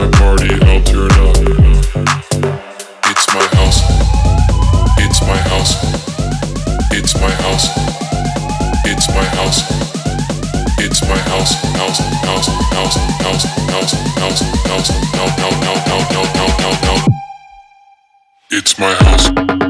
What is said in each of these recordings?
my party, I'll turn up. It's my house. It's my house. It's my house. It's my house. It's my house. House. House. House. House. House. House. House. House. House. House. House. House. House. House. It's my house.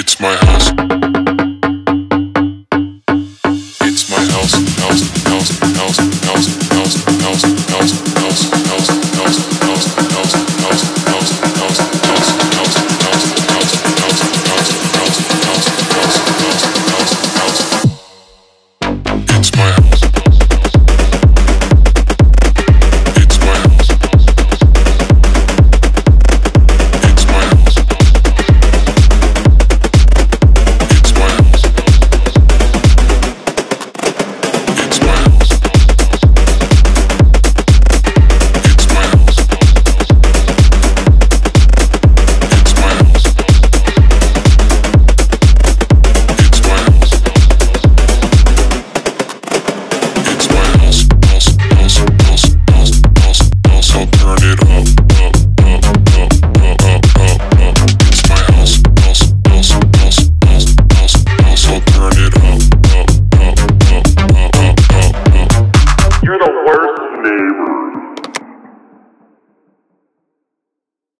It's my house. It's my house, house, house, house, house.